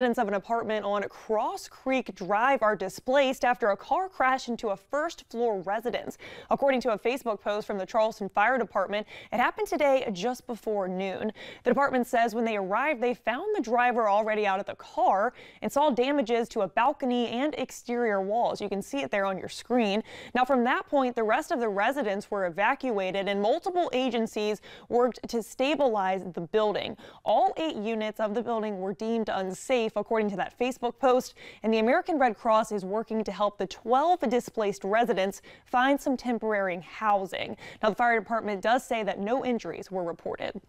Residents of an apartment on Cross Creek Drive are displaced after a car crashed into a first floor residence. According to a Facebook post from the Charleston Fire Department, it happened today just before noon. The department says when they arrived, they found the driver already out of the car and saw damages to a balcony and exterior walls. You can see it there on your screen. Now, from that point, the rest of the residents were evacuated and multiple agencies worked to stabilize the building. All eight units of the building were deemed unsafe according to that Facebook post. And the American Red Cross is working to help the 12 displaced residents find some temporary housing. Now, the fire department does say that no injuries were reported.